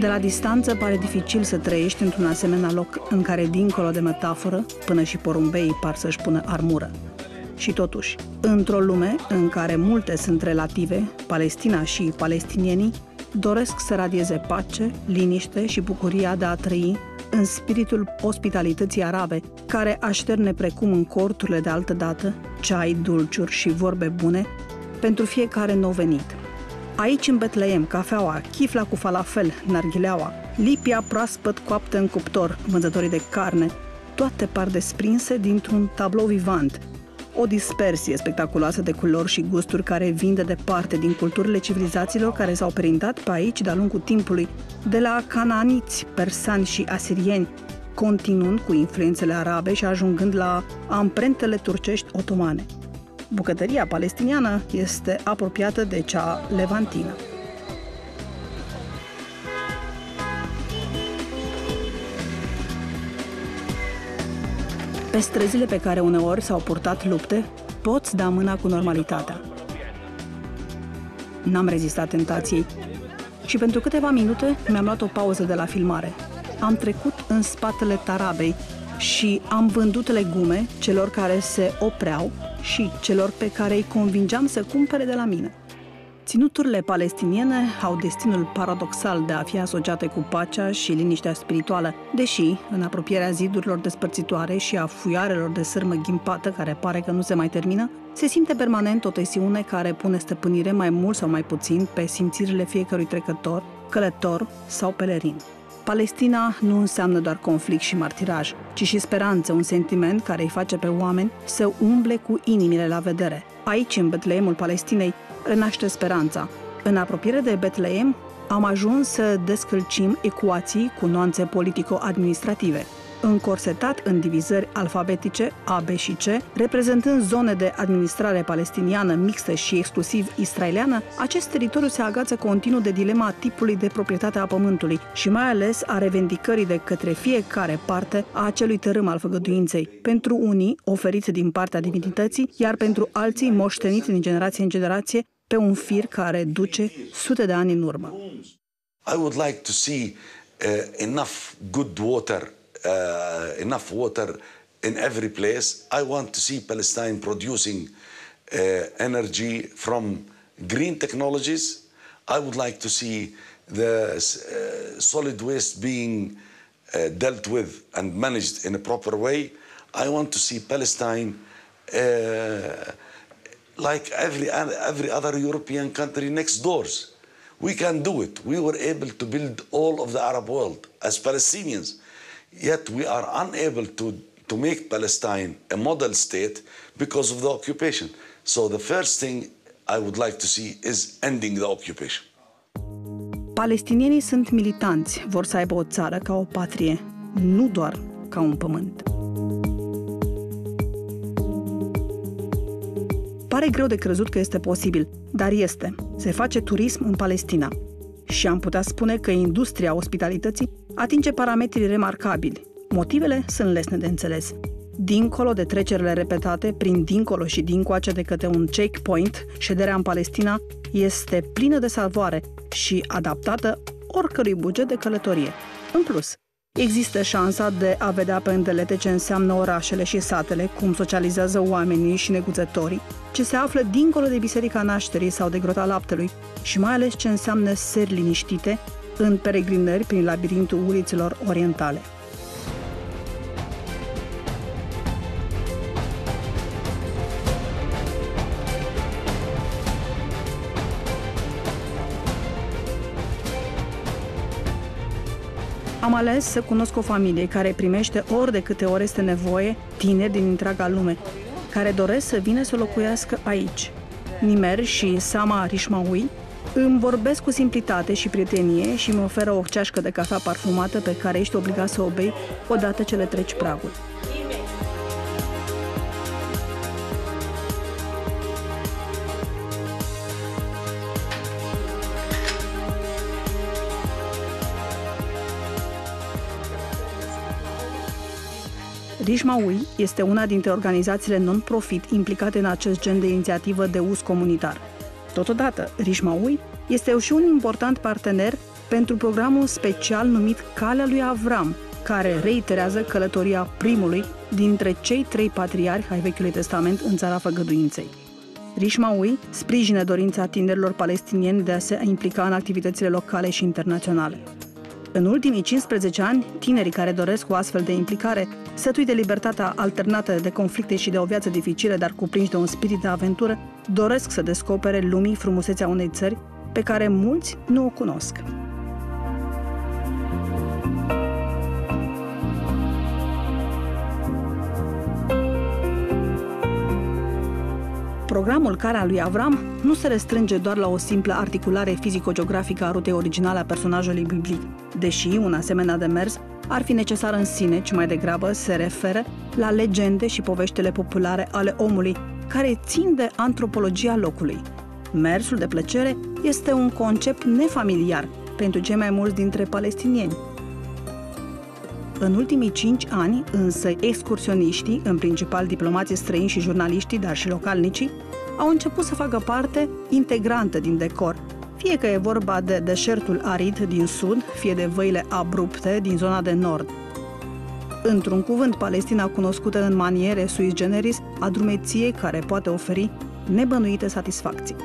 De la distanță pare dificil să trăiești într-un asemenea loc în care, dincolo de metaforă, până și porumbeii par să-și pună armură. Și totuși, într-o lume în care multe sunt relative, Palestina și palestinienii doresc să radieze pace, liniște și bucuria de a trăi în spiritul ospitalității arabe, care așterne precum în corturile de altă dată, ceai, dulciuri și vorbe bune pentru fiecare nou venit. Aici, în Betleem, cafeaua, chifla cu falafel, narghileaua, lipia proaspăt coaptă în cuptor, vânzătorii de carne, toate par desprinse dintr-un tablou vivant, o dispersie spectaculoasă de culori și gusturi care vin de departe din culturile civilizațiilor care s-au perintat pe aici de-a lungul timpului, de la cananiți, persani și asirieni, continuând cu influențele arabe și ajungând la amprentele turcești otomane. Bucătăria palestiniană este apropiată de cea levantină. Pe străzile pe care uneori s-au purtat lupte, poți da mâna cu normalitatea. N-am rezistat tentației și pentru câteva minute mi-am luat o pauză de la filmare. Am trecut în spatele tarabei și am vândut legume celor care se opreau și celor pe care îi convingeam să cumpere de la mine. Ținuturile palestiniene au destinul paradoxal de a fi asociate cu pacea și liniștea spirituală, deși, în apropierea zidurilor despărțitoare și a fuiarelor de sârmă ghimpată care pare că nu se mai termină, se simte permanent o tensiune care pune stăpânire mai mult sau mai puțin pe simțirile fiecărui trecător, călător sau pelerin. Palestina nu înseamnă doar conflict și martiraj, ci și speranță, un sentiment care îi face pe oameni să umble cu inimile la vedere. Aici, în Betleemul Palestinei, renaște speranța. În apropiere de Betleem, am ajuns să descălcim ecuații cu nuanțe politico-administrative încorsetat în divizări alfabetice A, B și C, reprezentând zone de administrare palestiniană mixtă și exclusiv israeliană, acest teritoriu se agață continuu de dilema tipului de proprietate a pământului și mai ales a revendicării de către fiecare parte a acelui tărâm al făgăduinței, pentru unii oferiți din partea divinității, iar pentru alții moșteniți din generație în generație pe un fir care duce sute de ani în urmă. I would like to see uh, enough good water uh, enough water in every place. I want to see Palestine producing uh, energy from green technologies. I would like to see the uh, solid waste being uh, dealt with and managed in a proper way. I want to see Palestine uh, like every, every other European country next doors. We can do it. We were able to build all of the Arab world as Palestinians. Yet we are unable to, to make Palestine a model state because of the occupation. So the first thing I would like to see is ending the occupation. Palestinienii sunt militanți, vor să aibă o țară ca o patrie, nu doar ca un pământ. Pare greu de crezut că este posibil, dar este. Se face turism în Palestina. Și am putea spune că industria ospitalității atinge parametri remarcabili. Motivele sunt lesne de înțeles. Dincolo de trecerile repetate, prin dincolo și dincoace de către un checkpoint, șederea în Palestina este plină de salvoare și adaptată oricărui buget de călătorie. În plus, Există șansa de a vedea pe îndelete ce înseamnă orașele și satele, cum socializează oamenii și neguțătorii, ce se află dincolo de Biserica Nașterii sau de Grota Laptelui și mai ales ce înseamnă seri liniștite în peregrinări prin labirintul uliților orientale. Am ales să cunosc o familie care primește ori de câte ori este nevoie tineri din întreaga lume, care doresc să vină să locuiască aici. Nimer și Sama Rishmaui îmi vorbesc cu simplitate și prietenie și mi oferă o ceașcă de cafea parfumată pe care ești obligat să o bei odată ce le treci pragul. Rishmaui este una dintre organizațiile non-profit implicate în acest gen de inițiativă de uz comunitar. Totodată, Rishmaui este și un important partener pentru programul special numit Calea lui Avram, care reiterează călătoria primului dintre cei trei patriarhi ai Vechiului Testament în țara făgăduinței. Rishmaui sprijină dorința tinerilor palestinieni de a se implica în activitățile locale și internaționale. În ultimii 15 ani, tinerii care doresc o astfel de implicare, sătui de libertatea alternată de conflicte și de o viață dificilă, dar cuprinși de un spirit de aventură, doresc să descopere lumii frumusețea unei țări pe care mulți nu o cunosc. Programul Cara lui Avram nu se restrânge doar la o simplă articulare fizico-geografică a rutei originale a personajului biblic, deși un asemenea demers ar fi necesar în sine, ci mai degrabă se referă la legende și poveștile populare ale omului, care țin de antropologia locului. Mersul de plăcere este un concept nefamiliar pentru cei mai mulți dintre palestinieni, în ultimii cinci ani, însă, excursioniștii, în principal diplomații străini și jurnaliștii, dar și localnicii, au început să facă parte integrantă din decor, fie că e vorba de deșertul arid din sud, fie de văile abrupte din zona de nord. Într-un cuvânt, Palestina cunoscută în maniere sui generis a drumeției care poate oferi nebănuite satisfacții.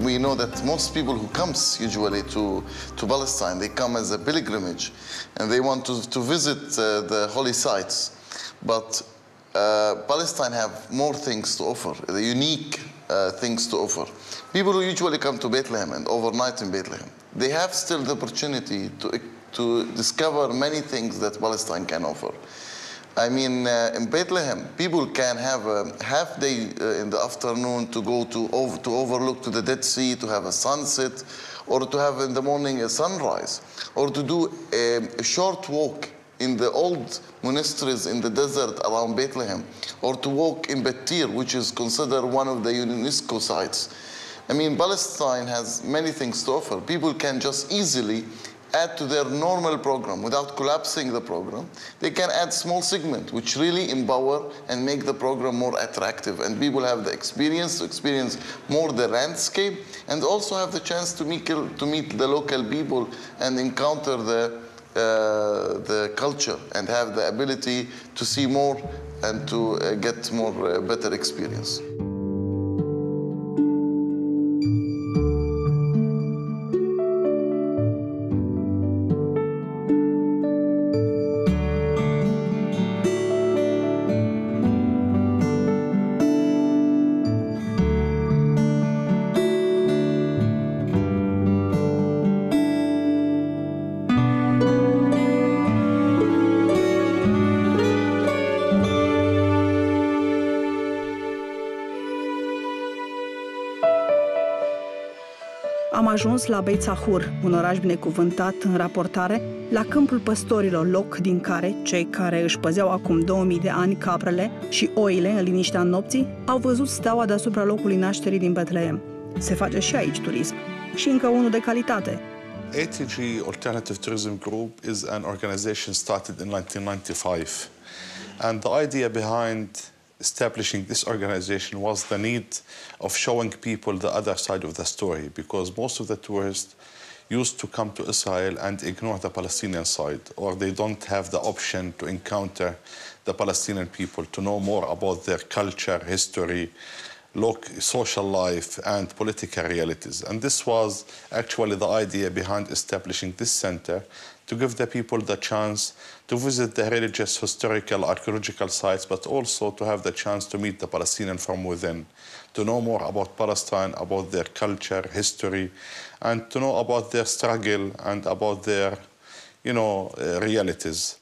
we know that most people who comes usually to, to Palestine, they come as a pilgrimage and they want to, to visit uh, the holy sites. But uh, Palestine have more things to offer, the unique uh, things to offer. People who usually come to Bethlehem and overnight in Bethlehem, they have still the opportunity to, to discover many things that Palestine can offer. I mean, uh, in Bethlehem, people can have a half day uh, in the afternoon to go to, over, to overlook to the Dead Sea, to have a sunset, or to have in the morning a sunrise, or to do a, a short walk in the old monasteries in the desert around Bethlehem, or to walk in Betir, which is considered one of the UNESCO sites. I mean, Palestine has many things to offer. People can just easily add to their normal program without collapsing the program, they can add small segment which really empower and make the program more attractive and people have the experience to experience more the landscape and also have the chance to meet, to meet the local people and encounter the, the culture and have the ability to see more and to uh, get more uh, better experience. Ajuns la Beit Sahur, un oraș binecuvântat în raportare, la câmpul păstorilor, loc din care cei care își păzeau acum 2000 de ani caprele și oile în liniștea nopții au văzut steaua deasupra locului nașterii din Betleem. Se face și aici turism. Și încă unul de calitate. ATG Alternative Tourism Group is an organization started in 1995. And the idea behind establishing this organization was the need of showing people the other side of the story because most of the tourists used to come to Israel and ignore the Palestinian side, or they don't have the option to encounter the Palestinian people, to know more about their culture, history, social life, and political realities. And this was actually the idea behind establishing this center to give the people the chance to visit the religious, historical, archaeological sites, but also to have the chance to meet the Palestinian from within, to know more about Palestine, about their culture, history, and to know about their struggle and about their, you know, uh, realities.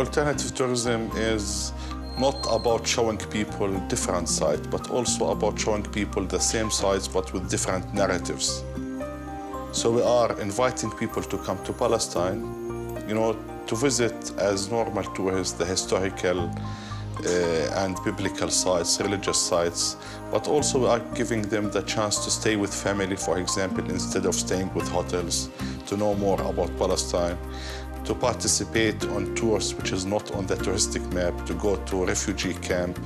Alternative tourism is not about showing people different sides, but also about showing people the same sides but with different narratives. So we are inviting people to come to Palestine, you know, to visit as normal tourists the historical uh, and biblical sites, religious sites, but also we are giving them the chance to stay with family, for example, instead of staying with hotels, to know more about Palestine, to participate on tours which is not on the touristic map, to go to a refugee camp,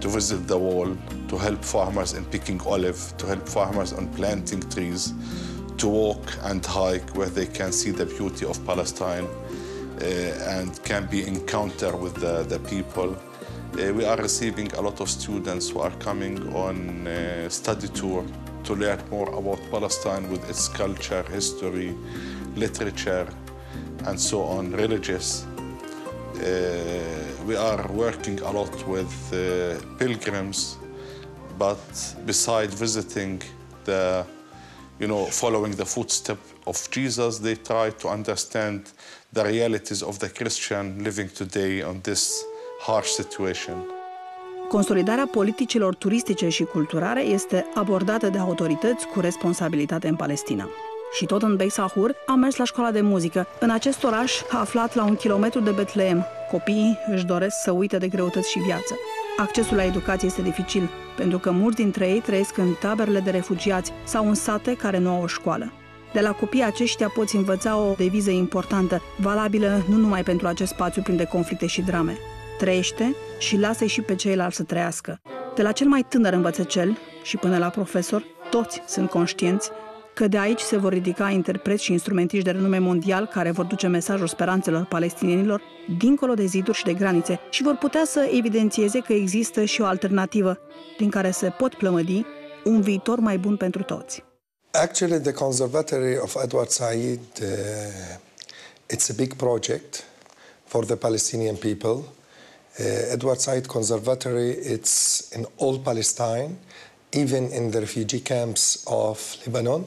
to visit the wall, to help farmers in picking olive, to help farmers on planting trees, to walk and hike where they can see the beauty of Palestine uh, and can be encounter with the, the people. Uh, we are receiving a lot of students who are coming on uh, study tour to learn more about Palestine with its culture, history, literature, and so on, religious. Uh, we are working a lot with uh, pilgrims, but beside visiting the, you know, following the footstep of Jesus, they try to understand the realities of the Christian living today on this harsh situation. Consolidarea politicilor turistice și culturale este abordată de autorități cu responsabilitate în Palestina. Și tot în Beit Sahur am mers la școala de muzică. În acest oraș, aflat la un kilometru de Betleem, copiii își doresc să uite de greutăți și viață. Accesul la educație este dificil, pentru că mulți dintre ei trăiesc în taberele de refugiați sau în sate care nu au o școală. De la copiii aceștia poți învăța o deviză importantă, valabilă nu numai pentru acest spațiu plin de conflicte și drame. Trăiește și lasă și pe ceilalți să trăiască. De la cel mai tânăr învățăcel și până la profesor, toți sunt conștienți că de aici se vor ridica interpreți și instrumentiști de renume mondial care vor duce mesajul speranțelor palestinienilor dincolo de ziduri și de granițe și vor putea să evidențieze că există și o alternativă din care se pot plămădi un viitor mai bun pentru toți. Actually, the Conservatory of Edward Said, uh, it's a big project for the Palestinian people. Uh, Edward Said Conservatory, it's in all Palestine, even in the refugee camps of Lebanon.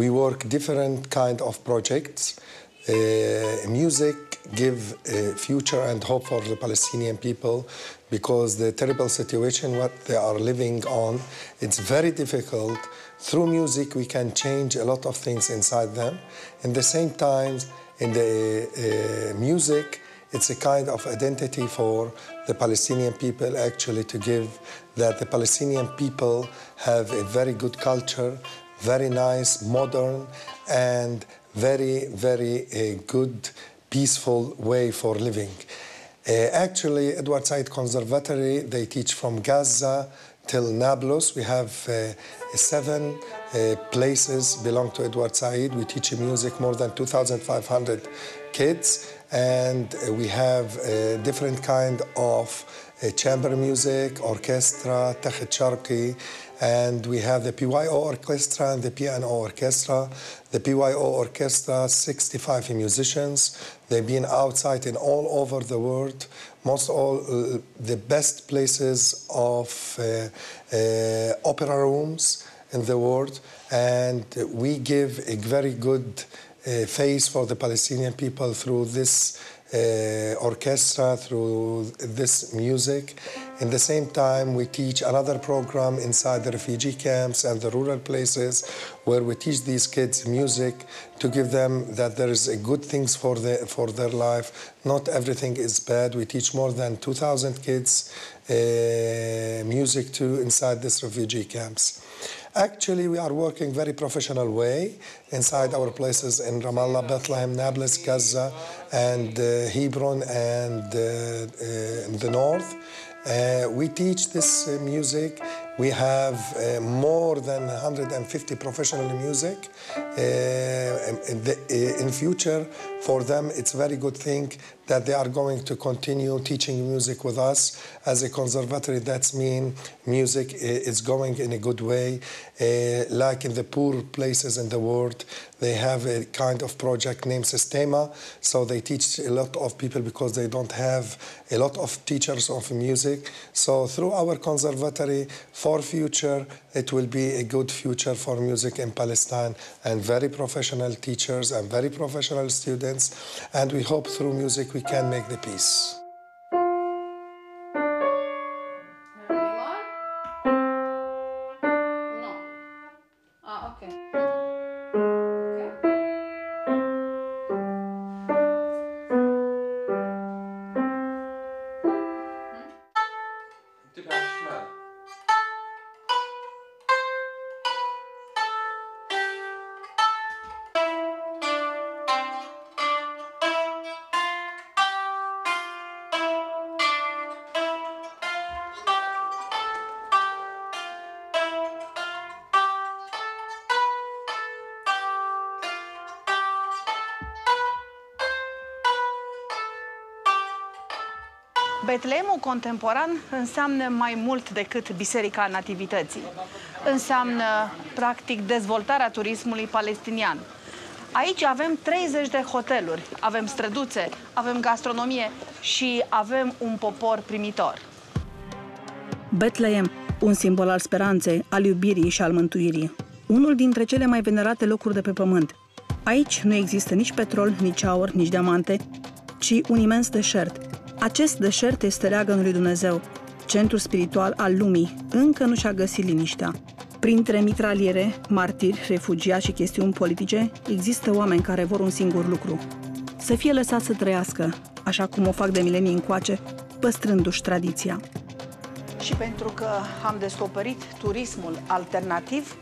We work different kind of projects. Uh, music give a future and hope for the Palestinian people because the terrible situation what they are living on, it's very difficult. Through music, we can change a lot of things inside them. In the same time, in the uh, music, it's a kind of identity for the Palestinian people actually to give that the Palestinian people have a very good culture, very nice, modern, and very, very uh, good, peaceful way for living. Uh, actually, Edward Said Conservatory, they teach from Gaza till Nablus. We have uh, seven uh, places belong to Edward Said. We teach music more than 2,500 kids, and uh, we have a different kind of uh, chamber music, orchestra, Sharqi, and we have the PYO orchestra and the piano orchestra. The PYO orchestra, 65 musicians. They've been outside in all over the world, most all uh, the best places of uh, uh, opera rooms in the world, and we give a very good uh, face for the Palestinian people through this orchestra, through this music. In the same time, we teach another program inside the refugee camps and the rural places where we teach these kids music to give them that there is a good things for, the, for their life. Not everything is bad. We teach more than 2,000 kids uh, music too inside these refugee camps. Actually, we are working very professional way inside our places in Ramallah, Bethlehem, Nablus, Gaza, and uh, Hebron, and uh, uh, the north. Uh, we teach this uh, music. We have uh, more than 150 professional music. in, the, in future, for them, it's a very good thing that they are going to continue teaching music with us as a conservatory. That's mean music is going in a good way. Uh, like in the poor places in the world, they have a kind of project named Sistema. So they teach a lot of people because they don't have a lot of teachers of music. So through our conservatory, for future, it will be a good future for music in Palestine and very professional teachers and very professional students. And we hope through music we can make the peace. Betleemul contemporan înseamnă mai mult decât Biserica Nativității. Înseamnă, practic, dezvoltarea turismului palestinian. Aici avem 30 de hoteluri, avem străduțe, avem gastronomie și avem un popor primitor. Betleem, un simbol al speranței, al iubirii și al mântuirii. Unul dintre cele mai venerate locuri de pe pământ. Aici nu există nici petrol, nici aur, nici diamante, ci un imens deșert, acest deșert este leagănul lui Dumnezeu, centru spiritual al lumii, încă nu și-a găsit liniștea. Printre mitraliere, martiri, refugiați și chestiuni politice, există oameni care vor un singur lucru. Să fie lăsați să trăiască, așa cum o fac de milenii încoace, păstrându-și tradiția. Și pentru că am descoperit turismul alternativ,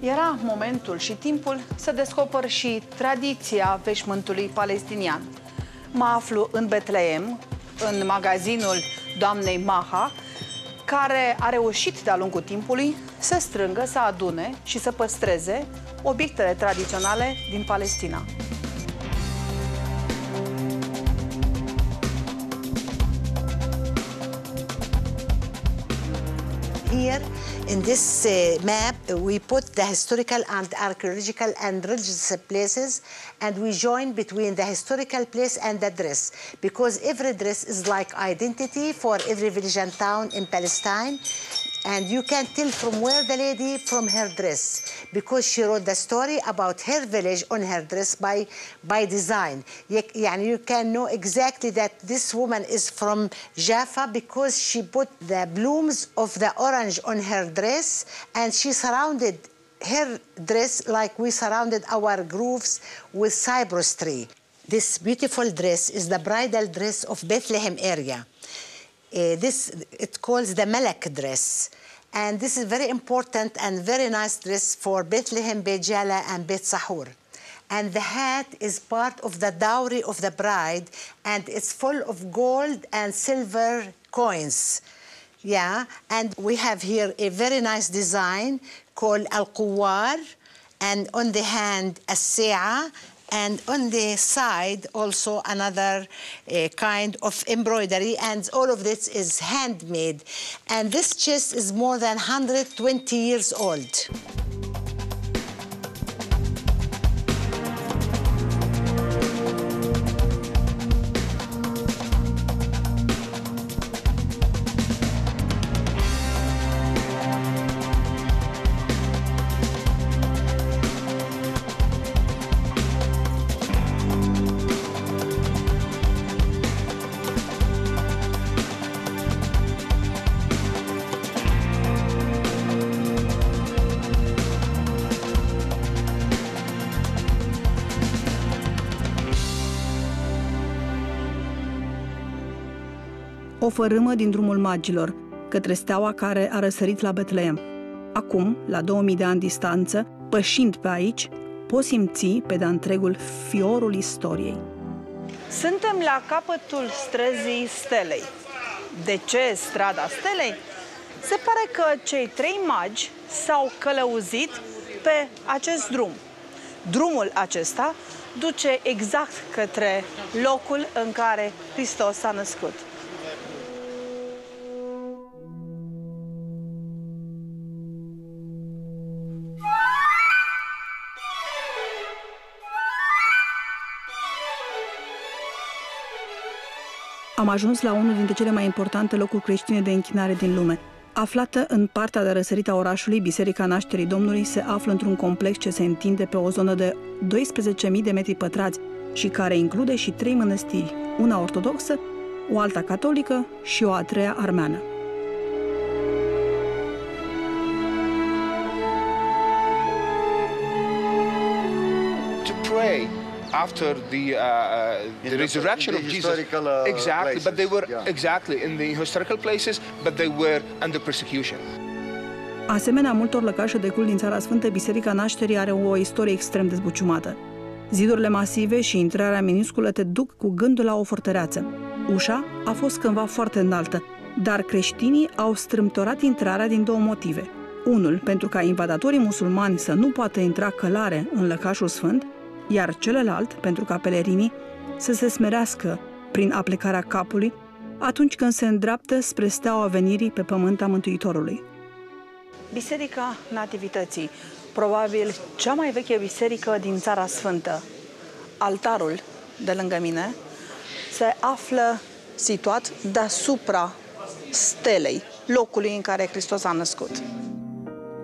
era momentul și timpul să descoper și tradiția veșmântului palestinian. Mă aflu în Betleem, în magazinul doamnei Maha, care a reușit de-a lungul timpului să strângă, să adune și să păstreze obiectele tradiționale din Palestina. Here In this uh, map, we put the historical and archaeological and religious places, and we join between the historical place and the dress, because every dress is like identity for every village and town in Palestine and you can tell from where the lady, from her dress, because she wrote the story about her village on her dress by, by design. And you can know exactly that this woman is from Jaffa because she put the blooms of the orange on her dress and she surrounded her dress like we surrounded our groves with cypress tree. This beautiful dress is the bridal dress of Bethlehem area. Uh, this it calls the Malak dress. And this is very important and very nice dress for Bethlehem, Beit and Beit Sahur. And the hat is part of the dowry of the bride, and it's full of gold and silver coins. Yeah, and we have here a very nice design called Al-Quwar, and on the hand, a sea and on the side also another uh, kind of embroidery and all of this is handmade and this chest is more than 120 years old. O fărâmă din drumul magilor, către steaua care a răsărit la Betleem. Acum, la 2000 de ani distanță, pășind pe aici, poți simți pe de întregul fiorul istoriei. Suntem la capătul străzii Stelei. De ce strada Stelei? Se pare că cei trei magi s-au călăuzit pe acest drum. Drumul acesta duce exact către locul în care Hristos s-a născut. Am ajuns la unul dintre cele mai importante locuri creștine de închinare din lume. Aflată în partea de răsărit a orașului, Biserica Nașterii Domnului se află într-un complex ce se întinde pe o zonă de 12.000 de metri pătrați și care include și trei mănăstiri, una ortodoxă, o alta catolică și o a treia armeană. After the, uh, uh the resurrection the of Jesus. Uh, exactly, places. but they were yeah. exactly in the historical places, but they were under persecution. Asemenea multor lăcașe de cult din Țara Sfântă, Biserica Nașterii are o istorie extrem de zbuciumată. Zidurile masive și intrarea minusculă te duc cu gândul la o fortăreață. Ușa a fost cândva foarte înaltă, dar creștinii au strâmtorat intrarea din două motive. Unul, pentru ca invadatorii musulmani să nu poată intra călare în lăcașul sfânt iar celălalt pentru ca pelerinii să se smerească prin aplicarea capului atunci când se îndreaptă spre steaua venirii pe pământ a Mântuitorului. Biserica Nativității, probabil cea mai veche biserică din Țara Sfântă. Altarul de lângă mine se află situat deasupra stelei, locului în care Hristos a născut.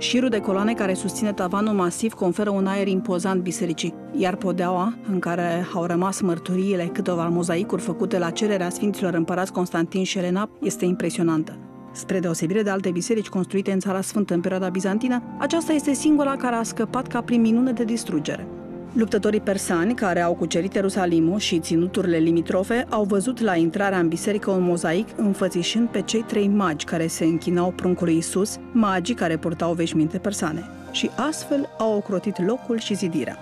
Șirul de coloane care susține tavanul masiv conferă un aer impozant bisericii, iar podeaua, în care au rămas mărturiile câteva mozaicuri făcute la cererea Sfinților Împărați Constantin și Elena, este impresionantă. Spre deosebire de alte biserici construite în Țara Sfântă în perioada bizantină, aceasta este singura care a scăpat ca prin minune de distrugere. Luptătorii persani care au cucerit Ierusalimul și ținuturile limitrofe au văzut la intrarea în biserică un mozaic înfățișând pe cei trei magi care se închinau pruncului Isus, magii care purtau veșminte persane. Și astfel au ocrotit locul și zidirea.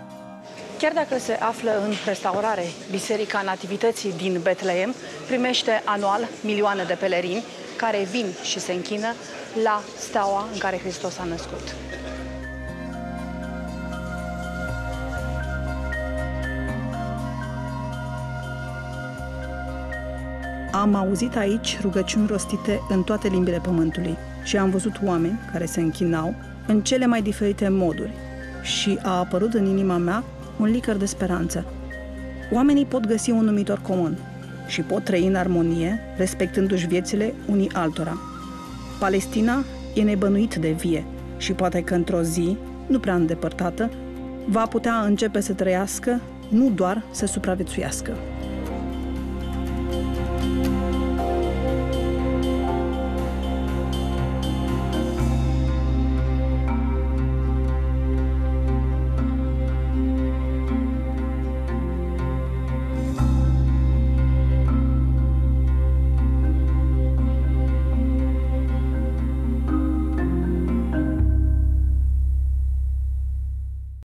Chiar dacă se află în restaurare, Biserica Nativității din Betleem primește anual milioane de pelerini care vin și se închină la steaua în care Hristos a născut. Am auzit aici rugăciuni rostite în toate limbile pământului și am văzut oameni care se închinau în cele mai diferite moduri și a apărut în inima mea un licăr de speranță. Oamenii pot găsi un numitor comun și pot trăi în armonie, respectându-și viețile unii altora. Palestina e nebănuit de vie și poate că într-o zi, nu prea îndepărtată, va putea începe să trăiască, nu doar să supraviețuiască.